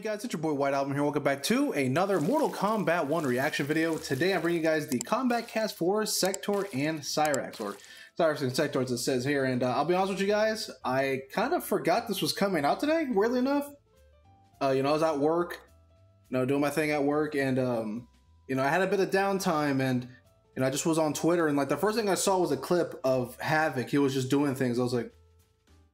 guys? It's your boy White Album here. Welcome back to another Mortal Kombat 1 reaction video. Today I'm bringing you guys the Kombat Kast for Sektor and Cyrax, or Cyrax and Sektor as it says here. And uh, I'll be honest with you guys, I kind of forgot this was coming out today, weirdly enough. Uh, you know, I was at work, you know, doing my thing at work, and, um, you know, I had a bit of downtime, and, you know, I just was on Twitter, and, like, the first thing I saw was a clip of Havik. He was just doing things. I was like,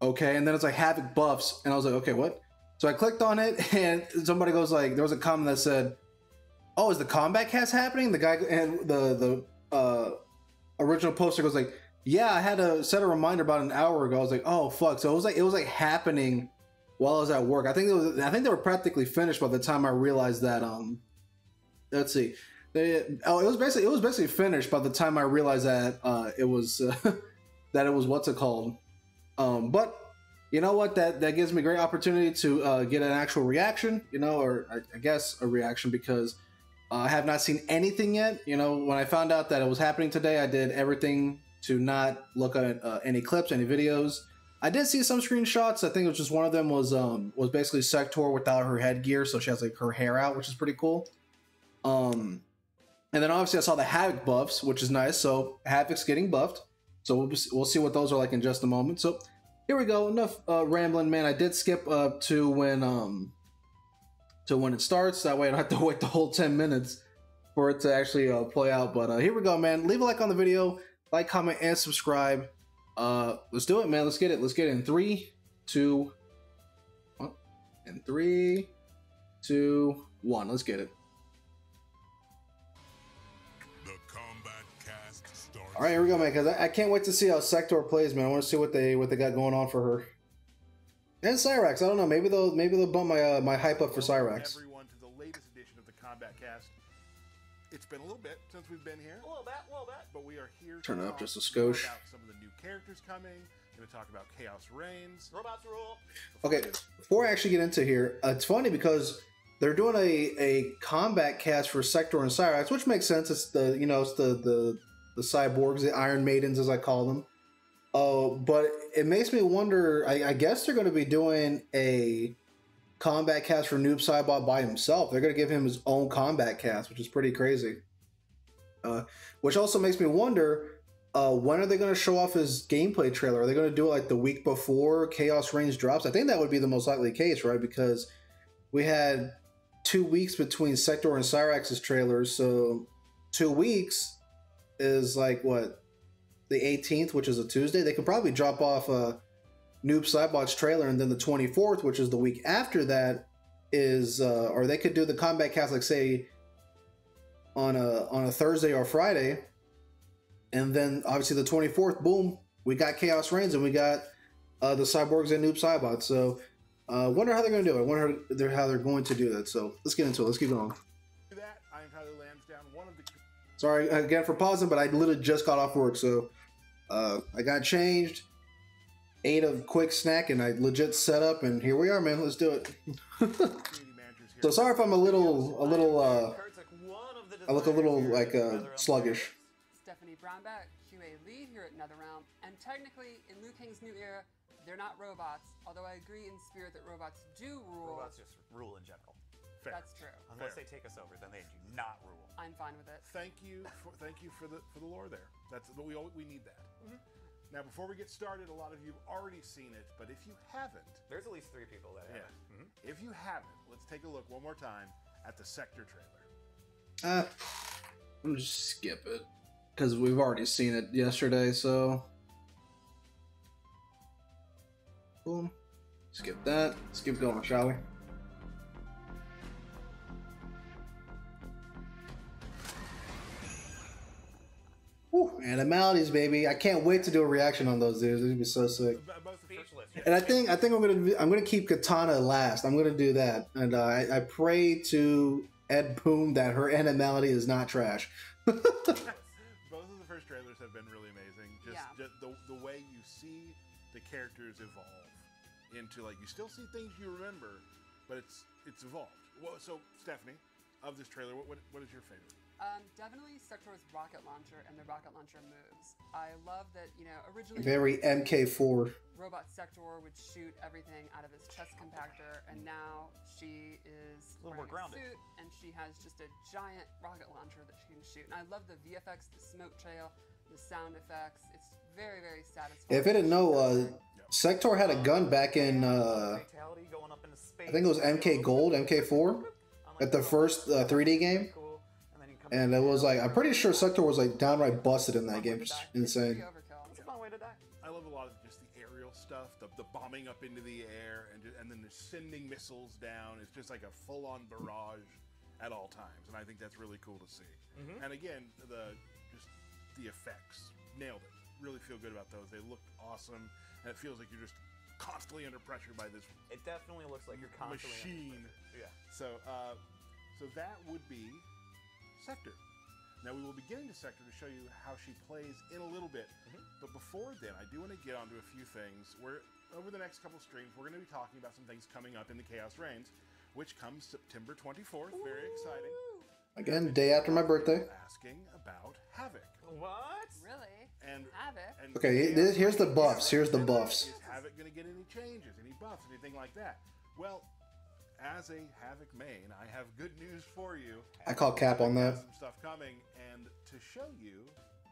okay. And then it's like Havik buffs, and I was like, okay, what? So I clicked on it, and somebody goes like, there was a comment that said, "Oh, is the Kombat Kast happening?" The guy and the the uh, original poster goes like, "Yeah, I had to set a reminder about an hour ago." I was like, "Oh fuck!" So it was like it was like happening while I was at work. I think it was. I think they were practically finished by the time I realized that. Um, let's see. They, oh, it was basically it was basically finished by the time I realized that uh, it was uh, that it was what's it called. Um, but you know what? That that gives me great opportunity to uh, get an actual reaction, you know, or I, I guess a reaction because uh, I have not seen anything yet. You know, when I found out that it was happening today, I did everything to not look at uh, any clips, any videos. I did see some screenshots. I think it was just one of them was um was basically Sektor without her headgear, so she has like her hair out, which is pretty cool. Um, and then obviously I saw the Havik buffs, which is nice. So Havik's getting buffed. So we'll, we'll see what those are like in just a moment. So here we go. Enough uh, rambling, man. I did skip uh, to when um to when it starts. That way I don't have to wait the whole ten minutes for it to actually uh, play out. But uh, here we go, man. Leave a like on the video, like, comment, and subscribe. Uh, let's do it, man. Let's get it. Let's get it in three, two, and three, two, one. Let's get it. All right, here we go, man. Because I, I, can't wait to see how Sektor plays, man. I want to see what they what they got going on for her. And Cyrax, I don't know. Maybe they'll maybe they'll bump my uh, my hype up for Cyrax. Everyone to the latest edition of the Kombat Kast. It's been a little bit since we've been here. A little bit, a little bit. But we are here. Turn to up just a skosh. About some of the new characters coming. Going to talk about Chaos Reigns. Robots rule. Okay, before I actually get into here, uh, it's funny because they're doing a, a Kombat Kast for Sektor and Cyrax, which makes sense. It's the you know it's the the the cyborgs, the Iron Maidens, as I call them. Uh, but it makes me wonder. I, I guess they're going to be doing a Kombat Kast for Noob Saibot by himself. They're going to give him his own Kombat Kast, which is pretty crazy. Uh, which also makes me wonder. Uh, when are they going to show off his gameplay trailer? Are they going to do it like the week before Chaos Reigns drops? I think that would be the most likely case, right? Because we had two weeks between Sektor and Cyrax's trailers, so two weeks is like what the 18th, which is a Tuesday. They could probably drop off a Noob Saibot's trailer, and then the 24th, which is the week after that, is uh, or they could do the Kombat Kast like say on a on a Thursday or Friday, and then obviously the 24th, boom, we got Chaos Reigns and we got uh, the Cyborgs and Noob Saibot. So. Uh, wonder how they're going to do it. Wonder how they're going to do that. So let's get into it. Let's keep going. Sorry again for pausing, but I literally just got off work, so uh, I got changed, ate a quick snack, and I legit set up, and here we are, man. Let's do it. so sorry if I'm a little, a little, uh, I look a little like uh, sluggish. Stephanie Brownback, QA lead here at NetherRealm, and technically in Liu Kang's new era, they're not robots. Although I agree in spirit that robots do rule. Robots just rule in general. Fair. That's true. Unless Fair. they take us over, then they do not rule. I'm fine with it. Thank you, for, thank you for the for the lore there. That's but we we need that. Mm-hmm. Now, before we get started, a lot of you have already seen it, but if you haven't, there's at least three people that have. Yeah. Mm-hmm. If you haven't, let's take a look one more time at the Sektor trailer. Uh, I'm just skip it because we've already seen it yesterday. So, boom, skip that. Let's keep going, shall we? Animalities, baby! I can't wait to do a reaction on those dudes. It'd be so sick. And I think I think I'm gonna I'm gonna keep Kitana last. I'm gonna do that, and uh, I, I pray to Ed Boon that her animality is not trash. Both of the first trailers have been really amazing. Just, Yeah. just the the way you see the characters evolve into like you still see things you remember, but it's it's evolved. Well, so Stephanie, of this trailer, what what, what is your favorite? Um, definitely Sektor's rocket launcher and the rocket launcher moves. I love that, you know, originally Very MK4. Robot Sektor would shoot everything out of his chest compactor, and now she is A little more wearing a grounded. suit, and she has just a giant rocket launcher that she can shoot. And I love the VFX, the smoke trail, the sound effects. It's very, very satisfying. If it didn't know, uh, Sektor had a gun back in, uh, Fatality going up into space. I think it was MK Gold, MK4, at the first uh, 3D game. Cool. And, then you come And it was like, I'm pretty sure Sektor was like downright busted in that game. Just It's insane. pretty. It's a fun way to die. I love a lot of just the aerial stuff, the, the bombing up into the air, and and then the sending missiles down. It's just like a full-on barrage at all times, and I think that's really cool to see. And again, the just the effects nailed it. Really feel good about those. They look awesome, and it feels like you're just constantly under pressure by this It definitely looks like you're constantly under machine. pressure. Yeah. So, uh, so that would be Sektor. Now we will be getting to Sektor to show you how she plays in a little bit. Mm-hmm. But before then, I do want to get onto a few things. Where over the next couple streams, we're going to be talking about some things coming up in the Chaos Reigns, which comes September 24th. Very exciting. Again, day after my birthday. Asking about Havik What? Really? and Havik? and Okay, Chaos here's the buffs, here's the is buffs. Havik going to get any changes, any buffs, anything like that? Well, as a Havik main, I have good news for you. I call cap on that. Some stuff coming, and to show you,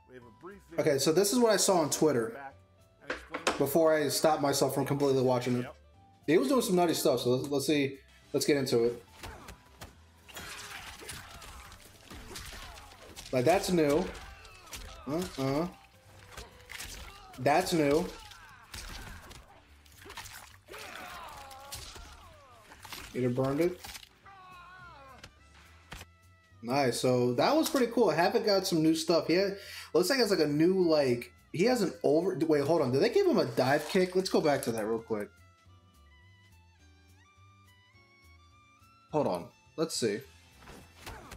we have a brief. Okay, so this is what I saw on Twitter Back and explain- before I stopped myself from completely watching it. Yep. He was doing some nutty stuff, so let's, let's see. Let's get into it. Like that's new. Uh uh. That's new. Either burned it. Nice. So that was pretty cool. Havik got some new stuff. He had, looks like it's like a new like he has an over. Wait, hold on. Did they give him a dive kick? Let's go back to that real quick. Hold on. Let's see.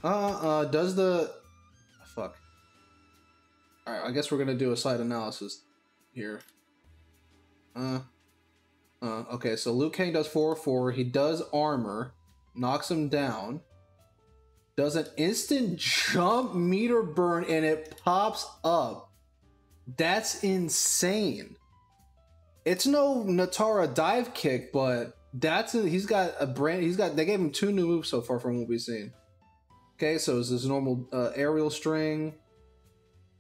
Uh, uh, does the fuck? All right, I guess we're gonna do a side analysis here. Uh, uh, okay. So Liu Kang does four four. He does armor, knocks him down. Does an instant jump meter burn and it pops up. That's insane. It's no Nitara dive kick, but that's he's got a brand. He's got they gave him two new moves so far from what we've seen. Okay, so it's this normal uh, aerial string.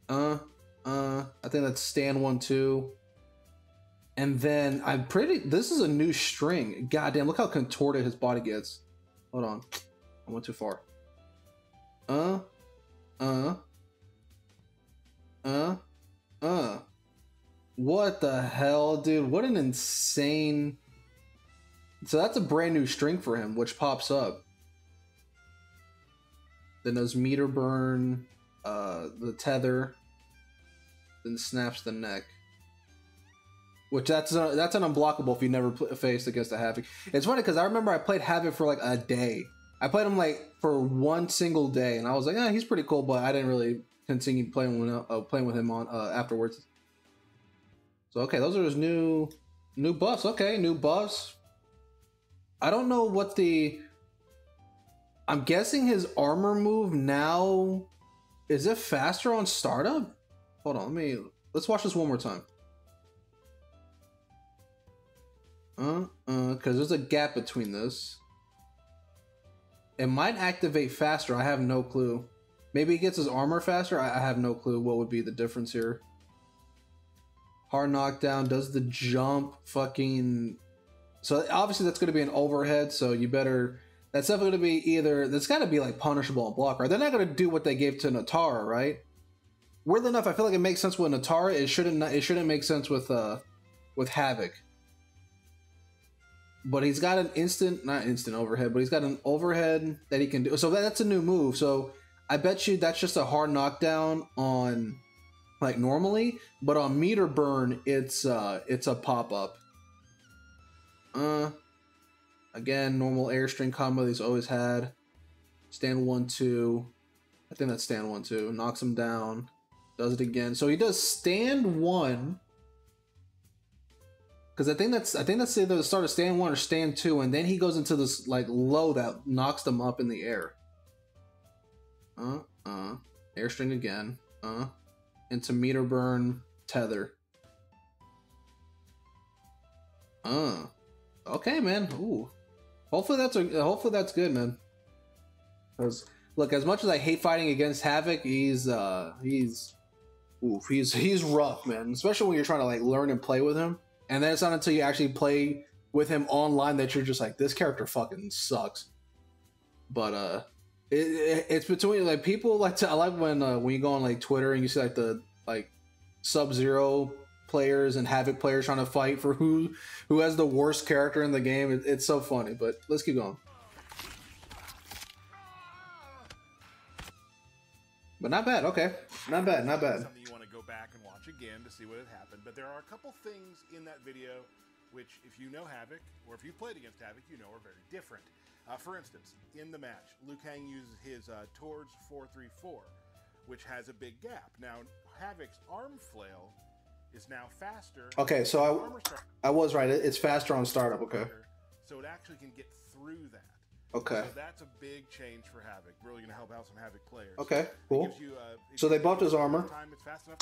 Uh, uh, I think that's stand one two. And then I'm pretty. This is a new string. Goddamn! Look how contorted his body gets. Hold on, I went too far. Uh, uh, uh, uh. What the hell, dude? What an insane. So that's a brand new string for him, which pops up. Then does meter burn, uh, the tether, then snaps the neck. Which that's a, that's an unblockable if you never pl- faced against a Havik. It's funny because I remember I played Havik for like a day. I played him like for one single day, and I was like, "Yeah, he's pretty cool," but I didn't really continue playing with uh, playing with him on uh, afterwards. So okay, those are his new new buffs. Okay, new buffs. I don't know what the. I'm guessing his armor move now is it faster on startup? Hold on, let me let's watch this one more time. Uh, uh, because there's a gap between this. It might activate faster. I have no clue. Maybe he gets his armor faster. I, I have no clue what would be the difference here. Hard knockdown does the jump. Fucking. So obviously that's going to be an overhead. So you better. That's definitely going to be either. That's got to be like punishable and block, right? They're not going to do what they gave to Nitara, right? Weirdly enough, I feel like it makes sense with Nitara. It shouldn't. It shouldn't make sense with uh, with Havik but he's got an instant not instant overhead but he's got an overhead that he can do. So that's a new move. So i bet you that's just a hard knockdown on like normally but on meter burn it's uh it's a pop-up. Uh again normal air string combo he's always had. Stand one two. I think that's stand one two. Knocks him down. Does it again. So he does stand one because I think that's I think that's either the start of stand one or stand two, and then he goes into this like low that knocks them up in the air. Uh, Uh, airstring again. Uh, into meter burn tether. Uh, okay, man. Ooh, hopefully that's a hopefully that's good, man. Because look, as much as I hate fighting against Havik, he's uh he's oof, he's he's rough, man. Especially when you're trying to like learn and play with him, and then it's not until you actually play with him online that you're just like, this character fucking sucks. But uh, it, it, it's between like people like to I like when uh, when you go on like Twitter and you see like the like Sub Zero players and Havik players trying to fight for who who has the worst character in the game. It, it's so funny. But let's keep going. But not bad. Okay, not bad. Not bad. Something you want to go back and watch again to see what had happened. But there are a couple things in that video which, if you know Havik or if you've played against Havik, you know are very different. Uh, for instance, in the match, Liu Kang uses his uh, Towards 434, which has a big gap. Now, Havik's arm flail is now faster. Okay, so I, I was right. It's faster on startup. Okay. So it actually can get through that. Okay. So that's a big change for Havik. Really going to help out some Havik players. Okay, cool. You, uh, so they buffed his armor.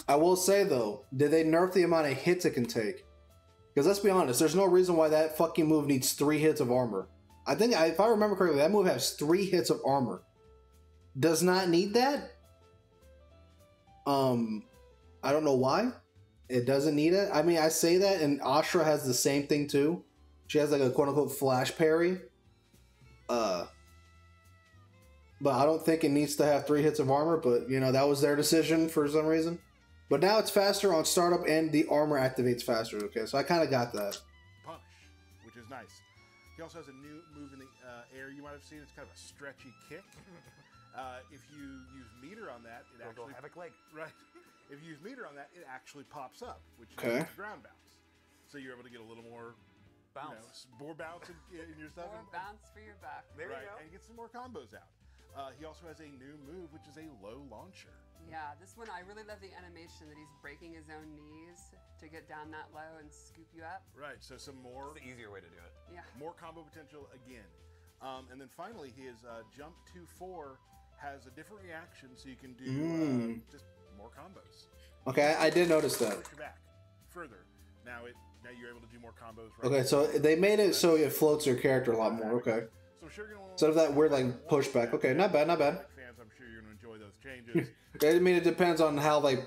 I will say though, did they nerf the amount of hits it can take? Because let's be honest, there's no reason why that fucking move needs three hits of armor. I think, if I remember correctly, that move has three hits of armor. Does not need that. Um, I don't know why. It doesn't need it. I mean, I say that, and Ashrah has the same thing too. She has like a quote unquote flash parry. Uh, but I don't think it needs to have three hits of armor. But you know, that was their decision for some reason. But now it's faster on startup and the armor activates faster. Okay, so I kind of got that. Punish, which is nice. He also has a new move in the uh, air you might have seen. It's kind of a stretchy kick. Uh, if you use meter on that, it Go actually havoc leg. right. If you use meter on that, it actually pops up, which Okay. is ground bounce. So you're able to get a little more Bounce. you know, more bounce in, in your stuff. More and- bounce for your back. There right, you go. and get some more combos out. Uh, he also has a new move, which is a low launcher. Yeah, this one I really love the animation that he's breaking his own knees to get down that low and scoop you up. Right. So some more It's the easier way to do it. Yeah. more combo potential again. Um, and then finally, his uh, jump to four has a different reaction, so you can do Mm. uh, just more combos. Okay, I, I did notice that. Push your back further. Now it now you're able to do more combos. Right Okay, so they made it so it floats your character a lot more. Okay. So I'm sure you're gonna Instead of that weird, like, pushback. Okay, not bad, not bad. Fans, I'm sure you're gonna enjoy those changes. I mean, it depends on how like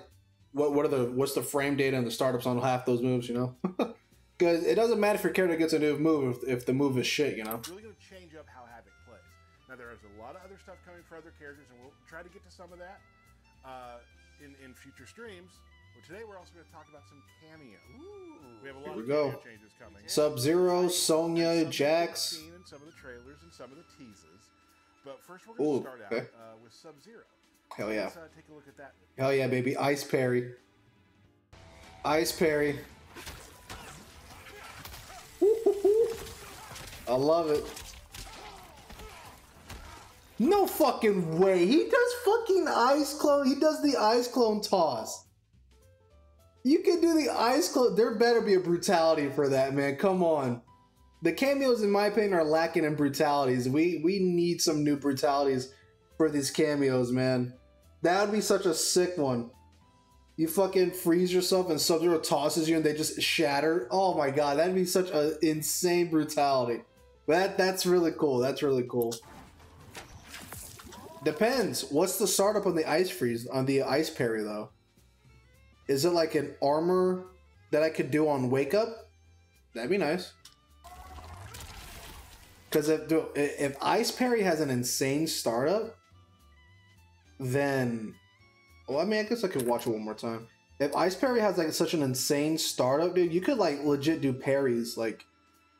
what what are the what's the frame data and the startups on half those moves. You know, because it doesn't matter if your character gets a new move if, if the move is shit. You know. really going to change up how Havik plays. Now, there is a lot of other stuff coming for other characters, and we'll try to get to some of that uh, in, in future streams. But today, we're also going to talk about some cameos. We have a lot Here of we go. cameo changes coming. Sub Zero, Sonya, Jax. In some of the trailers and some of the teases. But first, we're going to start okay. out uh, with Sub Zero. Hell yeah. Let's uh, take a look at that. Hell yeah, baby. Ice parry. Ice parry. I love it. No fucking way. He does fucking ice clone. He does the ice clone toss. You can do the ice clone. There better be a brutality for that, man. Come on. The cameos, in my opinion, are lacking in brutalities. We we need some new brutalities for these cameos, man. That would be such a sick one. You fucking freeze yourself and Sub Zero tosses you and they just shatter. Oh my god, that'd be such an insane brutality. That that's really cool. That's really cool. Depends. What's the startup on the ice freeze on the ice parry though? Is it like an armor that I could do on wake up? That'd be nice. Because if if ice parry has an insane startup, then well, I mean, I guess I could watch it one more time. If Ice Parry has like such an insane startup, dude, you could like legit do parries like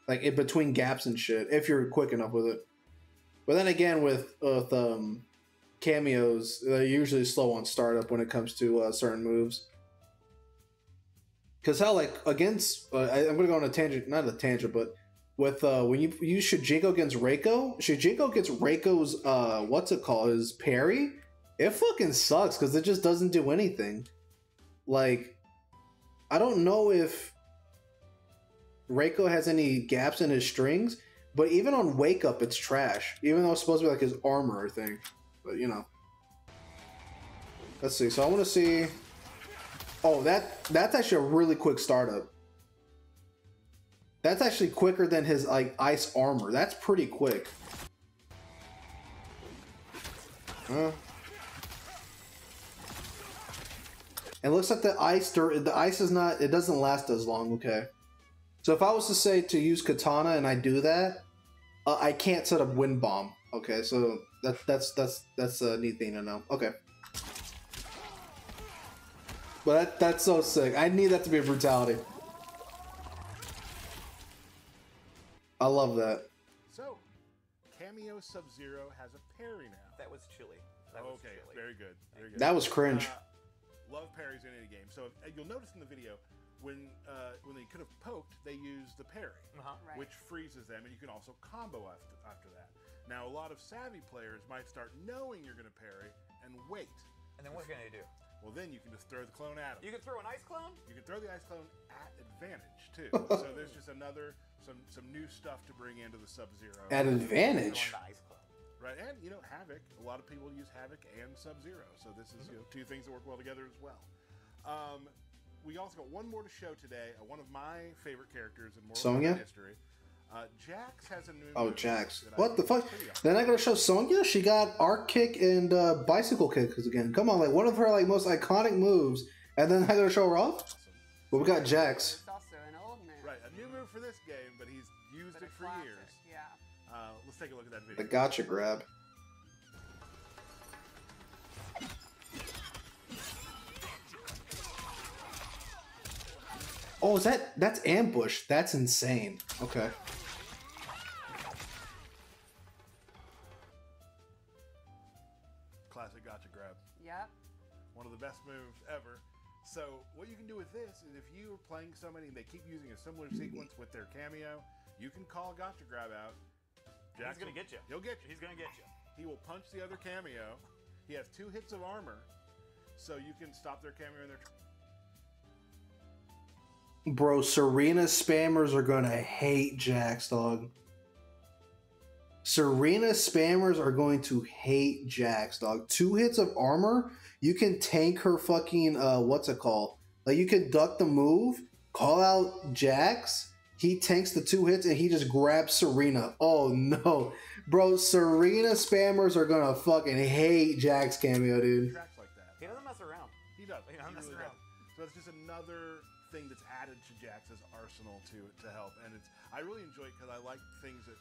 like in between gaps and shit if you're quick enough with it. But then again, with with um, cameos, they're usually slow on startup when it comes to uh, certain moves. Cause how like against uh, I, I'm gonna go on a tangent, not a tangent, but with uh when you use Shujinko against Reiko, Shujinko gets Reiko's uh what's it called his parry it fucking sucks because it just doesn't do anything. Like, I don't know if Reiko has any gaps in his strings, but even on Wake Up, it's trash. Even though it's supposed to be like his armor thing. But you know. Let's see. So I want to see. Oh, that that's actually a really quick startup. That's actually quicker than his like ice armor. That's pretty quick. Huh? It looks like the ice the ice is not it doesn't last as long. Okay. So if I was to say to use Kitana and I do that, uh, I can't set up wind bomb. Okay, so that that's that's that's a neat thing to know. Okay. But that, that's so sick. I need that to be a brutality. I love that. So, Cameo Sub Zero has a parry now. That was chilly. That was okay, chilly. very good. Very good. That was cringe. Uh, love parries in any game. So uh, you'll notice in the video when uh, when they could have poked, they used the parry, Uh-huh. Right. which freezes them, and you can also combo after, after that. Now, a lot of savvy players might start knowing you're going to parry and wait. And then what are you gonna do? Well, then you can just throw the clone at him. You can throw an ice clone. You can throw the ice clone at advantage too. so there's just another some some new stuff to bring into the Sub Zero. At advantage. Throwing the ice clone. Right, and you know Havik. A lot of people use Havik and Sub Zero, so this is you know, two things that work well together as well. Um, we also got one more to show today. Uh, one of my favorite characters in Mortal Sonya? Kombat history. Uh, Jax has a new. Oh, move Jax. that I What the fuck? is pretty awesome. They're not gonna show Sonya? She got arc kick and uh, bicycle kick again. Come on, like one of her like most iconic moves, and then they're gonna show her off. Awesome. But we got Jax. It's also an old man. Right, a new move for this game, but he's used But it for classic, years. Yeah. Uh, let's take a look at that video. The video. gotcha grab. Oh, is that that's ambush? That's insane. Okay. Classic gotcha grab. Yep. one of the best moves ever. So what you can do with this is if you are playing somebody and they keep using a similar sequence with their cameo, you can call Gotcha Grab out. He's gonna get you. He'll get you. He's gonna get you. He will punch the other cameo. He has two hits of armor, so you can stop their cameo in their. Bro, Sareena spammers are gonna hate Jax, dog. Sareena spammers are going to hate Jax, dog. Two hits of armor, you can tank her fucking uh what's it called? Like you can duck the move, call out Jax, he tanks the two hits and he just grabs Sareena. Oh no. Bro, Sareena spammers are gonna fucking hate Jax cameo, dude. tracks like that. He doesn't mess around. He does. He He doesn't mess really around. does. So it's just another thing that's added to Jax's arsenal to to help, and it's I really enjoy it because I like things that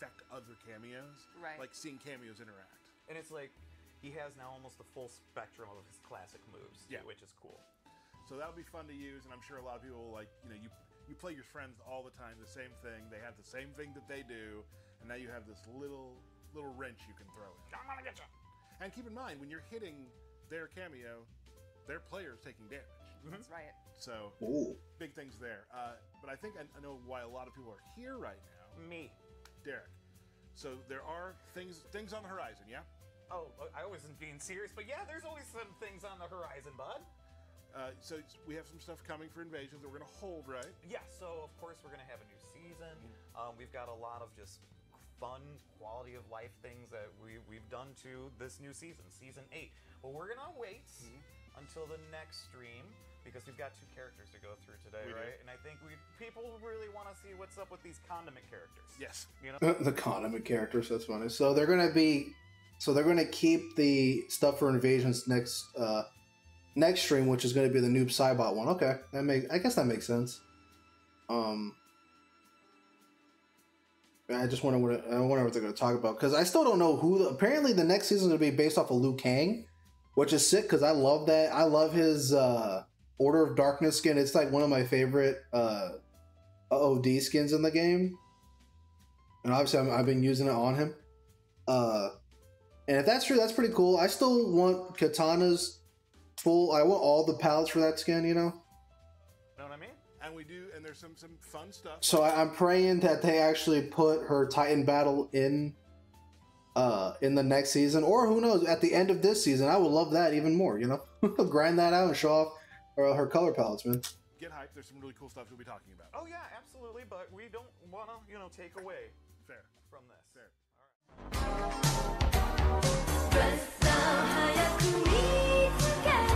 affect other cameos, Right. like seeing cameos interact. And it's like he has now almost the full spectrum of his classic moves, Yeah. which is cool. So that'll be fun to use, and I'm sure a lot of people will like you know you you play your friends all the time the same thing. They have the same thing that they do, and now you have this little little wrench you can throw in. I'm gonna get you. And keep in mind when you're hitting their cameo, their player is taking damage. That's right. So Ooh. big things there. Uh, but I think I, I know why a lot of people are here right now, Me. Derek. So there are things things on the horizon, yeah. Oh, I wasn't being serious, but yeah, there's always some things on the horizon, bud. Uh, so we have some stuff coming for invasions that we're gonna hold, right? Yeah, so of course we're gonna have a new season. Um, we've got a lot of just fun quality of life things that we we've done to this new season, season eight. But we're gonna wait until the next stream because we've got two characters to go through today, We do. right? And I think we people really want to see what's up with these condiment characters. Yes. You know, the condiment characters. That's funny. So they're gonna be, so they're gonna keep the stuff for invasions next uh next stream, which is gonna be the noob Saibot one. Okay, that make I guess that makes sense. Um, I just wonder what I wonder what they're gonna talk about because I still don't know who. The, apparently, the next season is gonna be based off of Liu Kang, which is sick because I love that. I love his uh Order of Darkness skin. It's like one of my favorite uh OD skins in the game and obviously I'm, I've been using it on him. Uh, and if that's true, that's pretty cool. I still want Kitana's full. I want all the palettes for that skin, you know. know what I mean? And we do, and there's some some fun stuff. So I, I'm praying that they actually put her Titan battle in, uh, in the next season, or who knows, at the end of this season. I would love that even more. You know, grind that out and show off or uh, her color palettes, man. Get hyped. There's some really cool stuff we'll be talking about. Oh yeah, absolutely. But we don't want to, you know, take away fair from this. Fair. All right.